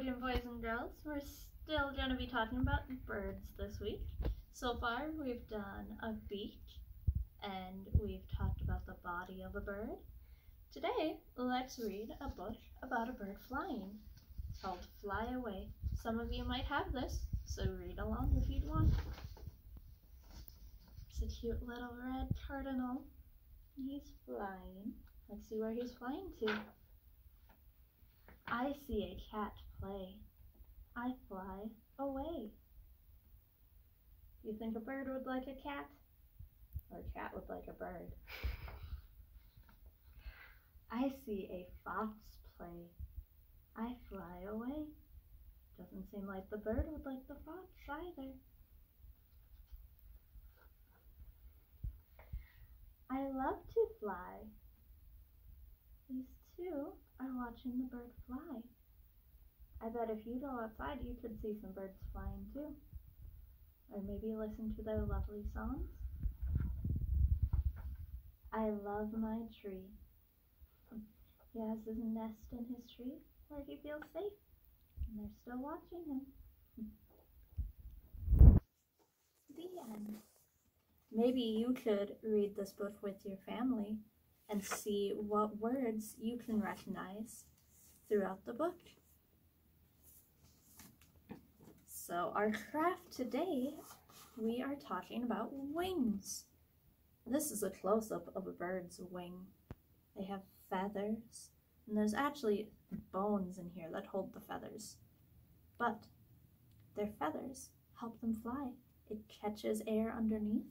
Nickelodeon boys and girls. We're still going to be talking about birds this week. So far, we've done a beak and we've talked about the body of a bird. Today, let's read a book about a bird flying. It's called Fly Away. Some of you might have this, so read along if you'd want. It's a cute little red cardinal. He's flying. Let's see where he's flying to. I see a cat play. I fly away. Do you think a bird would like a cat? Or a cat would like a bird? I see a fox play. I fly away. Doesn't seem like the bird would like the fox either. I love to fly. These two watching the bird fly. I bet if you go outside, you could see some birds flying too. Or maybe listen to their lovely songs. I love my tree. He has his nest in his tree where he feels safe, and they're still watching him. the end. Maybe you could read this book with your family and see what words you can recognize throughout the book. So our craft today, we are talking about wings. This is a close-up of a bird's wing. They have feathers, and there's actually bones in here that hold the feathers. But their feathers help them fly. It catches air underneath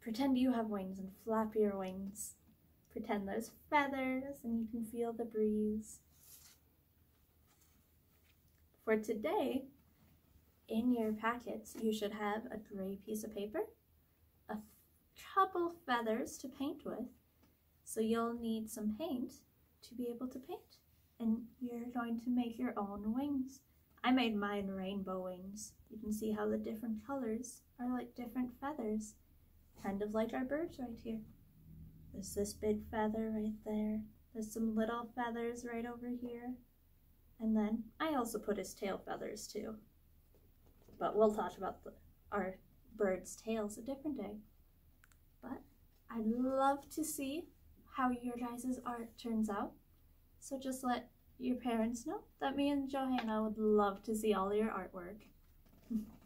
Pretend you have wings and flap your wings. Pretend there's feathers and you can feel the breeze. For today, in your packets, you should have a gray piece of paper, a couple feathers to paint with, so you'll need some paint to be able to paint. And you're going to make your own wings. I made mine rainbow wings. You can see how the different colors are like different feathers kind of like our birds right here. There's this big feather right there. There's some little feathers right over here. And then I also put his tail feathers too. But we'll talk about the, our bird's tails a different day. But I'd love to see how your guys' art turns out. So just let your parents know that me and Johanna would love to see all your artwork.